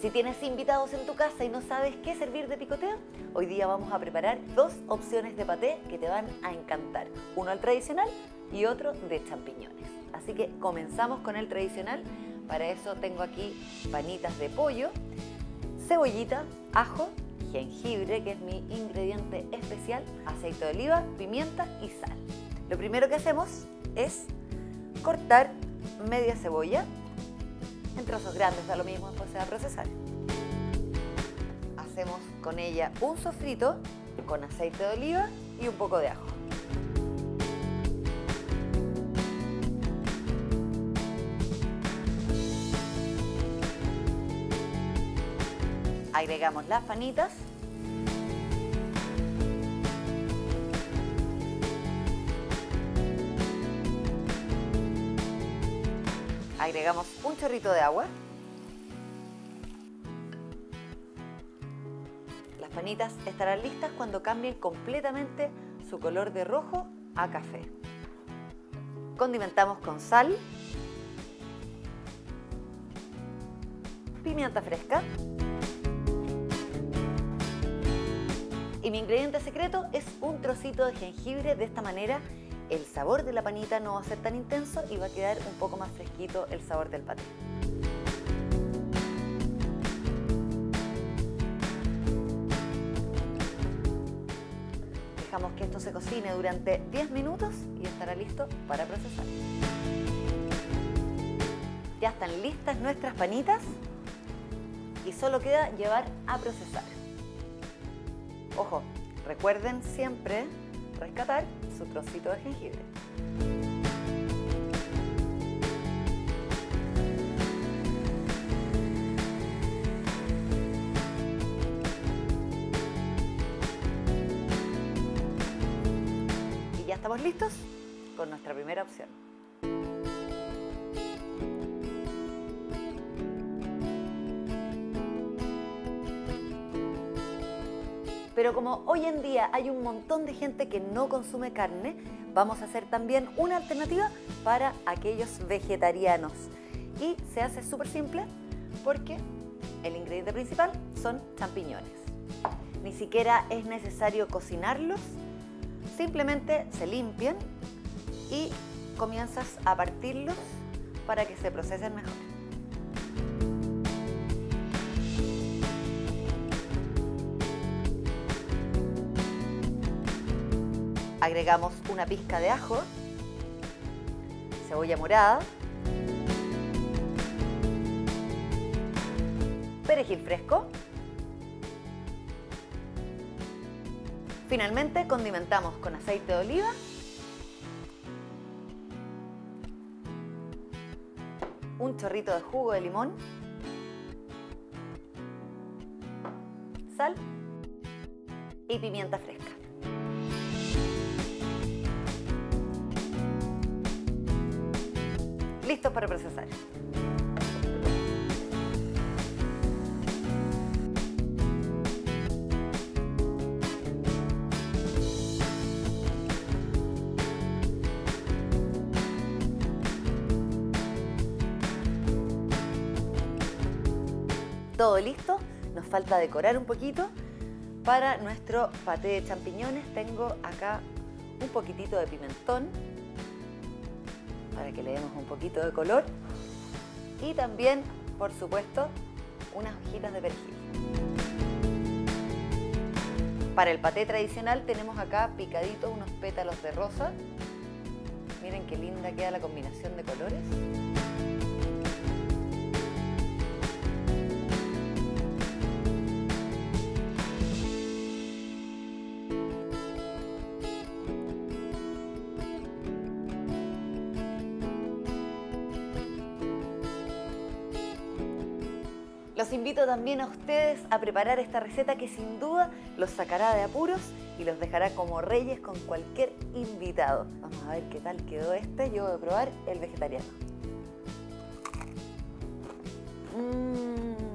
Si tienes invitados en tu casa y no sabes qué servir de picoteo, hoy día vamos a preparar dos opciones de paté que te van a encantar. Uno al tradicional y otro de champiñones. Así que comenzamos con el tradicional. Para eso tengo aquí panitas de pollo, cebollita, ajo, jengibre, que es mi ingrediente especial, aceite de oliva, pimienta y sal. Lo primero que hacemos es cortar media cebolla en trozos grandes, da lo mismo, después se va a procesar. Hacemos con ella un sofrito con aceite de oliva y un poco de ajo. Agregamos las panitas agregamos un chorrito de agua. Las panitas estarán listas cuando cambien completamente su color de rojo a café. Condimentamos con sal, pimienta fresca y mi ingrediente secreto es un trocito de jengibre. De esta manera el sabor de la panita no va a ser tan intenso y va a quedar un poco más fresquito el sabor del paté. Dejamos que esto se cocine durante 10 minutos y estará listo para procesar. Ya están listas nuestras panitas y solo queda llevar a procesar. Ojo, recuerden siempre rescatar su trocito de jengibre. Y ya estamos listos con nuestra primera opción. Pero como hoy en día hay un montón de gente que no consume carne, vamos a hacer también una alternativa para aquellos vegetarianos. Y se hace súper simple porque el ingrediente principal son champiñones. Ni siquiera es necesario cocinarlos, simplemente se limpian y comienzas a partirlos para que se procesen mejor. Agregamos una pizca de ajo, cebolla morada, perejil fresco. Finalmente condimentamos con aceite de oliva, un chorrito de jugo de limón, sal y pimienta fresca. Listos para procesar. Todo listo, nos falta decorar un poquito. Para nuestro paté de champiñones tengo acá un poquitito de pimentón, para que le demos un poquito de color. Y también, por supuesto, unas hojitas de perejil. Para el paté tradicional tenemos acá picaditos unos pétalos de rosa. Miren qué linda queda la combinación de colores. Los invito también a ustedes a preparar esta receta que sin duda los sacará de apuros y los dejará como reyes con cualquier invitado. Vamos a ver qué tal quedó este. Yo voy a probar el vegetariano. Mmm